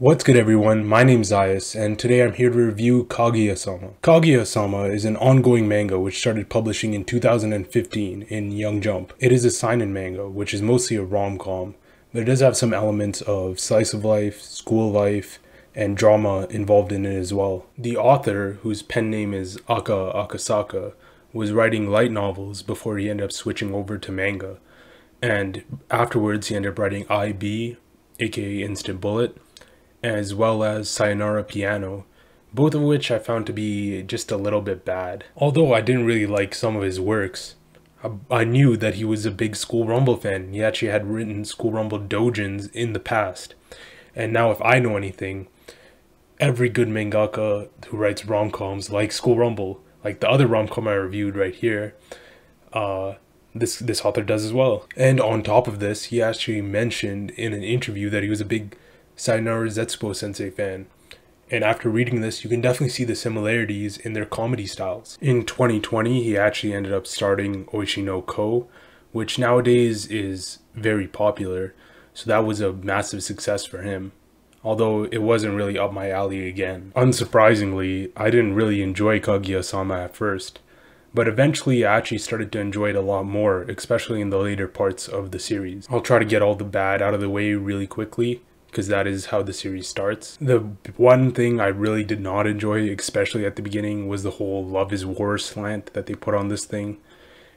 What's good everyone, my name's Zyhius, and today I'm here to review Kaguya-sama. Kaguya-sama is an ongoing manga which started publishing in 2015 in Young Jump. It is a seinen manga, which is mostly a rom-com, but it does have some elements of slice of life, school life, and drama involved in it as well. The author, whose pen name is Aka Akasaka, was writing light novels before he ended up switching over to manga. And afterwards, he ended up writing IB, aka Instant Bullet, as well as Sayonara Piano, both of which I found to be just a little bit bad. Although I didn't really like some of his works, I, knew that he was a big School Rumble fan. He actually had written School Rumble dojins in the past. And now, if I know anything, every good mangaka who writes rom-coms like School Rumble, like the other rom-com I reviewed right here, uh, this this author does as well. And on top of this, he actually mentioned in an interview that he was a big Sayonara Zetsubo Sensei fan. And after reading this, you can definitely see the similarities in their comedy styles. In 2020, he actually ended up starting Oshi no Ko, which nowadays is very popular. So that was a massive success for him. Although it wasn't really up my alley again. Unsurprisingly, I didn't really enjoy Kaguya-sama at first but eventually I actually started to enjoy it a lot more, especially in the later parts of the series. I'll try to get all the bad out of the way really quickly, because that is how the series starts. The one thing I really did not enjoy, especially at the beginning, was the whole love is war slant that they put on this thing.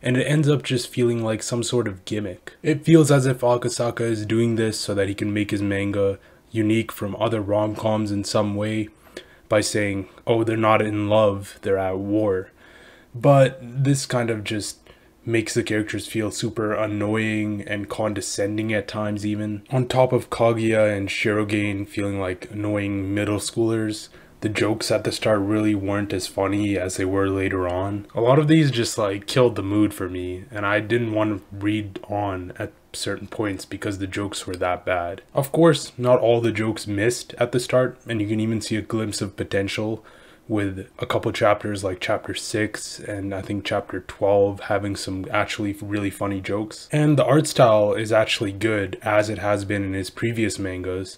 And it ends up just feeling like some sort of gimmick. It feels as if Akasaka is doing this so that he can make his manga unique from other rom-coms in some way by saying, oh, they're not in love, they're at war but this kind of just makes the characters feel super annoying and condescending at times even. On top of Kaguya and Shirogane feeling like annoying middle schoolers, the jokes at the start really weren't as funny as they were later on. A lot of these just like killed the mood for me and I didn't want to read on at certain points because the jokes were that bad. Of course, not all the jokes missed at the start and you can even see a glimpse of potential with a couple chapters like chapter 6 and I think chapter 12 having some actually really funny jokes. And the art style is actually good as it has been in his previous mangas.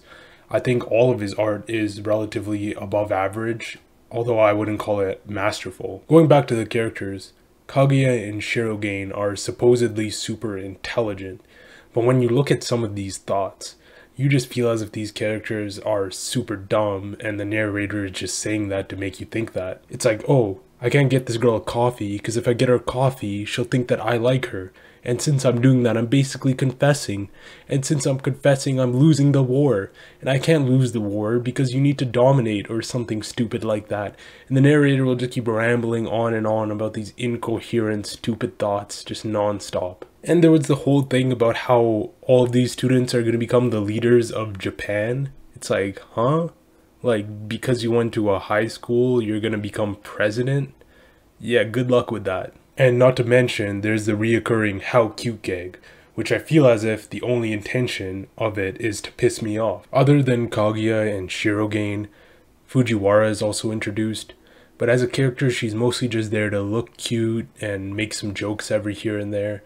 I think all of his art is relatively above average, although I wouldn't call it masterful. Going back to the characters, Kaguya and Shirogane are supposedly super intelligent, but when you look at some of these thoughts, you just feel as if these characters are super dumb and the narrator is just saying that to make you think that. It's like, oh, I can't get this girl a coffee because if I get her coffee, she'll think that I like her. And since I'm doing that, I'm basically confessing. And since I'm confessing, I'm losing the war. And I can't lose the war because you need to dominate or something stupid like that. And the narrator will just keep rambling on and on about these incoherent, stupid thoughts just nonstop. And there was the whole thing about how all of these students are going to become the leaders of Japan. It's like, huh? Like, because you went to a high school, you're going to become president? Yeah, good luck with that. And not to mention, there's the reoccurring how cute gag, which I feel as if the only intention of it is to piss me off. Other than Kaguya and Shirogane, Fujiwara is also introduced, but as a character, she's mostly just there to look cute and make some jokes every here and there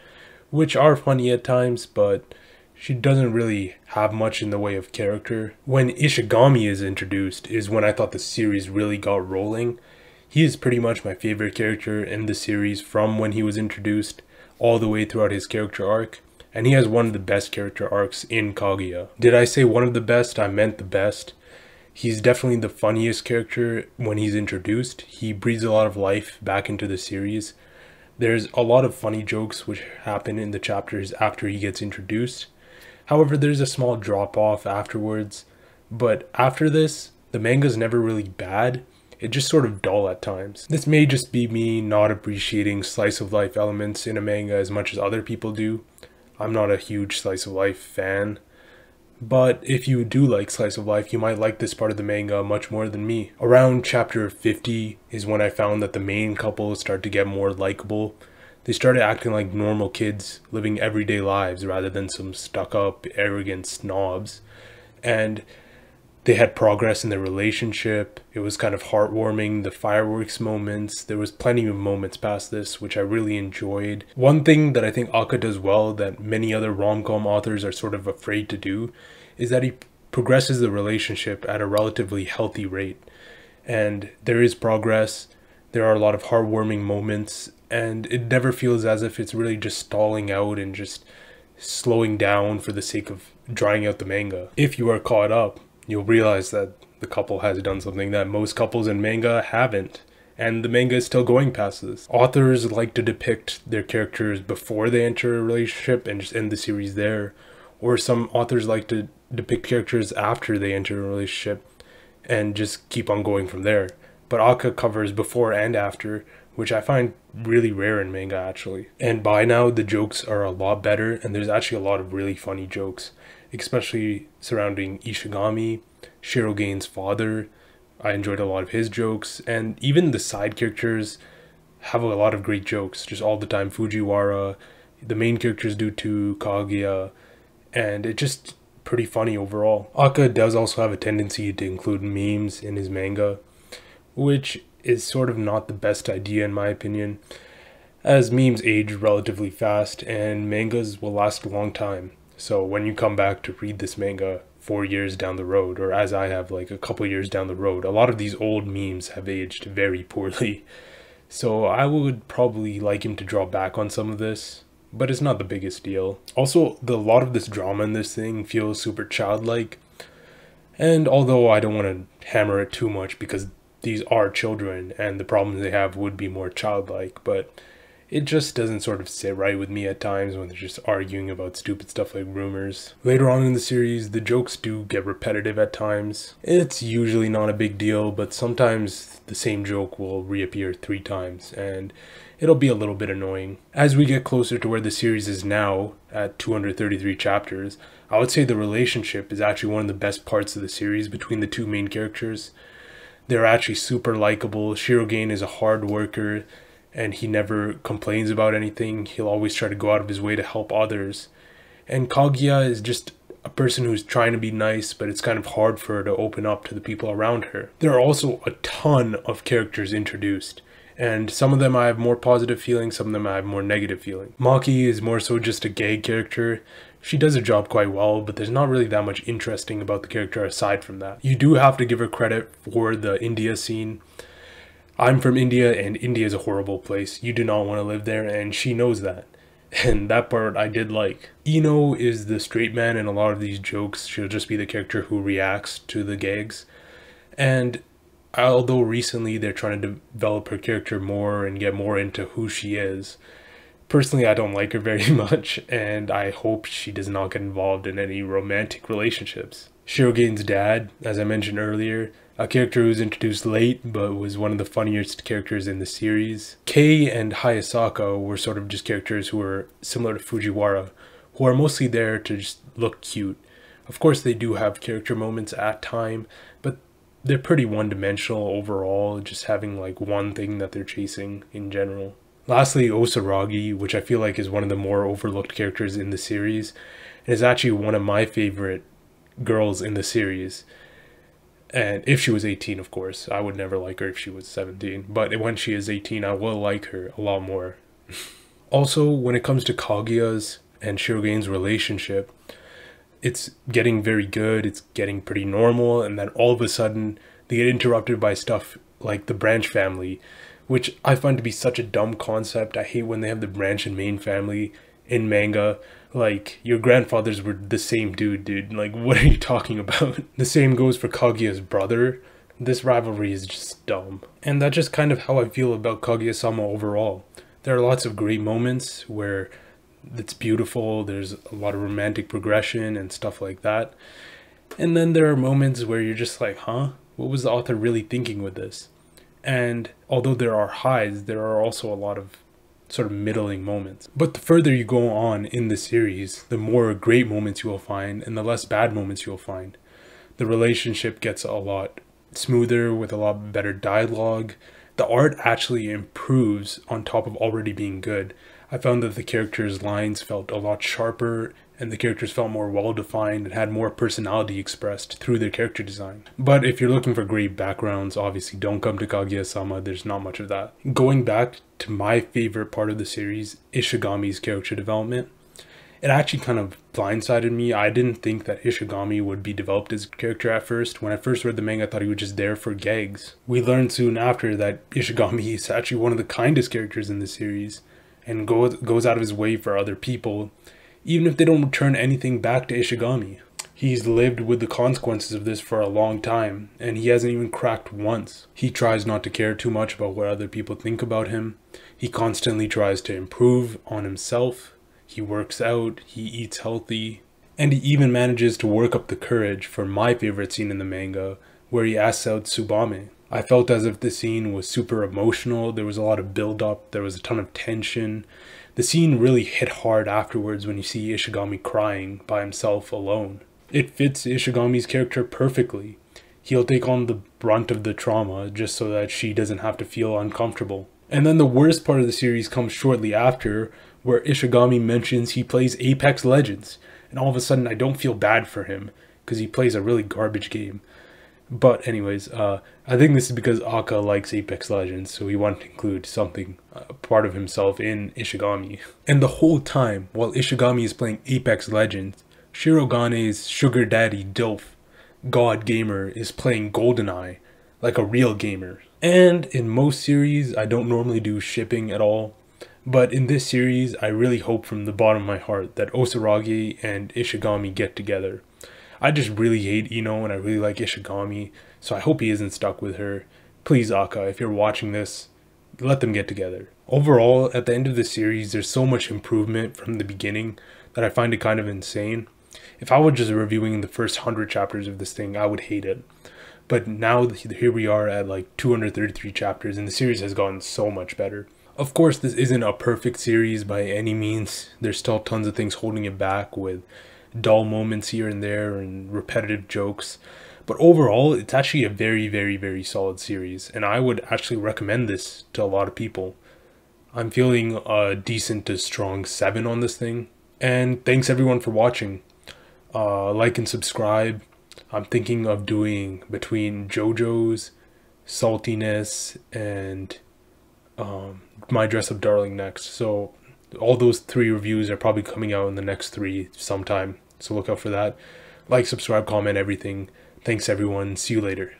which are funny at times, but she doesn't really have much in the way of character. When Ishigami is introduced is when I thought the series really got rolling. He is pretty much my favorite character in the series from when he was introduced all the way throughout his character arc, and he has one of the best character arcs in Kaguya. Did I say one of the best? I meant the best. He's definitely the funniest character when he's introduced. He breathes a lot of life back into the series, there's a lot of funny jokes which happen in the chapters after he gets introduced. However, there's a small drop off afterwards. But after this, the manga's never really bad. It's just sort of dull at times. This may just be me not appreciating slice of life elements in a manga as much as other people do. I'm not a huge slice of life fan. But if you do like slice of life, you might like this part of the manga much more than me. Around chapter 50 is when I found that the main couple start to get more likable. They started acting like normal kids, living everyday lives rather than some stuck up, arrogant snobs. And they had progress in their relationship. It was kind of heartwarming, the fireworks moments. There was plenty of moments past this, which I really enjoyed. One thing that I think Aka does well that many other rom-com authors are sort of afraid to do is that he progresses the relationship at a relatively healthy rate. And there is progress, there are a lot of heartwarming moments, and it never feels as if it's really just stalling out and just slowing down for the sake of drying out the manga. If you are caught up, you'll realize that the couple has done something that most couples in manga haven't. And the manga is still going past this. Authors like to depict their characters before they enter a relationship and just end the series there. Or some authors like to depict characters after they enter a relationship and just keep on going from there. But Aka covers before and after, which I find really rare in manga actually. And by now, the jokes are a lot better, and there's actually a lot of really funny jokes, especially surrounding Ishigami, Shirogane's father. I enjoyed a lot of his jokes, and even the side characters have a lot of great jokes, just all the time. Fujiwara, the main characters do too, Kaguya, and it just pretty funny overall. Aka does also have a tendency to include memes in his manga, which is sort of not the best idea in my opinion, as memes age relatively fast and mangas will last a long time. So when you come back to read this manga four years down the road, or as I have like a couple years down the road, a lot of these old memes have aged very poorly. So I would probably like him to draw back on some of this, but it's not the biggest deal. Also, the lot of this drama in this thing feels super childlike. And although I don't want to hammer it too much because these are children and the problems they have would be more childlike, but it just doesn't sort of sit right with me at times when they're just arguing about stupid stuff like rumors. Later on in the series, the jokes do get repetitive at times. It's usually not a big deal, but sometimes the same joke will reappear three times, and it'll be a little bit annoying. As we get closer to where the series is now, at 233 chapters, I would say the relationship is actually one of the best parts of the series between the two main characters. They're actually super likable. Shirogane is a hard worker and he never complains about anything. He'll always try to go out of his way to help others. And Kaguya is just a person who's trying to be nice, but it's kind of hard for her to open up to the people around her. There are also a ton of characters introduced, and some of them I have more positive feelings, some of them I have more negative feelings. Maki is more so just a gay character. She does her job quite well, but there's not really that much interesting about the character aside from that. You do have to give her credit for the India scene. I'm from India, and India is a horrible place. You do not want to live there, and she knows that. And that part I did like. Iino is the straight man in a lot of these jokes. She'll just be the character who reacts to the gags. And although recently they're trying to develop her character more and get more into who she is, personally I don't like her very much and I hope she does not get involved in any romantic relationships. Shirogane's dad, as I mentioned earlier, a character who was introduced late but was one of the funniest characters in the series. Kei and Hayasaka were sort of just characters who were similar to Fujiwara, who are mostly there to just look cute. Of course they do have character moments at time, but they're pretty one-dimensional overall, just having like one thing that they're chasing in general. Lastly, Osaragi, which I feel like is one of the more overlooked characters in the series, and is actually one of my favorite girls in the series. And if she was 18, of course, I would never like her if she was 17. But when she is 18, I will like her a lot more. also, when it comes to Kaguya's and Shirogane's relationship, it's getting very good, it's getting pretty normal, and then all of a sudden they get interrupted by stuff like the branch family which I find to be such a dumb concept. I hate when they have the branch and main family in manga. Like, your grandfathers were the same dude, dude. Like, what are you talking about? the same goes for Kaguya's brother. This rivalry is just dumb. And that's just kind of how I feel about Kaguya-sama overall. There are lots of great moments where it's beautiful, there's a lot of romantic progression and stuff like that. And then there are moments where you're just like, huh? What was the author really thinking with this? And although there are highs, there are also a lot of sort of middling moments. But the further you go on in the series, the more great moments you will find and the less bad moments you'll find. The relationship gets a lot smoother with a lot better dialogue. The art actually improves on top of already being good. I found that the characters' lines felt a lot sharper and the characters felt more well defined and had more personality expressed through their character design. But if you're looking for great backgrounds, obviously don't come to Kaguya sama, there's not much of that. Going back to my favorite part of the series, Ishigami's character development. it actually kind of blindsided me. I didn't think that Ishigami would be developed as a character at first. When I first read the manga, I thought he was just there for gags. We learned soon after that Ishigami is actually one of the kindest characters in the series and goes, goes out of his way for other people, even if they don't return anything back to Ishigami. He's lived with the consequences of this for a long time, and he hasn't even cracked once. He tries not to care too much about what other people think about him. He constantly tries to improve on himself he works out, he eats healthy, and he even manages to work up the courage for my favorite scene in the manga, where he asks out Tsubame. I felt as if the scene was super emotional, there was a lot of build up, there was a ton of tension. The scene really hit hard afterwards when you see Ishigami crying by himself alone. It fits Ishigami's character perfectly. He'll take on the brunt of the trauma just so that she doesn't have to feel uncomfortable. And then the worst part of the series comes shortly after, where Ishigami mentions he plays Apex Legends, and all of a sudden I don't feel bad for him because he plays a really garbage game. But anyways, uh, I think this is because Aka likes Apex Legends, so he wanted to include something, uh, part of himself in Ishigami. And the whole time, while Ishigami is playing Apex Legends, Shirogane's sugar daddy Dilf, God Gamer, is playing GoldenEye, like a real gamer. And in most series, I don't normally do shipping at all, but in this series, I really hope from the bottom of my heart that Osaragi and Ishigami get together. I just really hate Iino and I really like Ishigami, so I hope he isn't stuck with her. Please, Aka, if you're watching this, let them get together. Overall, at the end of the series, there's so much improvement from the beginning that I find it kind of insane. If I were just reviewing the first 100 chapters of this thing, I would hate it. But now, here we are at like 233 chapters, and the series has gotten so much better. Of course, this isn't a perfect series by any means. There's still tons of things holding it back with dull moments here and there and repetitive jokes. But overall, it's actually a very, very, very solid series, and I would actually recommend this to a lot of people. I'm feeling a decent to strong 7 on this thing. And thanks everyone for watching. Uh, like and subscribe. I'm thinking of doing between JoJo's, Saltiness, and um, my dress up darling next. So all those three reviews are probably coming out in the next three sometime. So look out for that. Like, subscribe, comment, everything. Thanks everyone. See you later.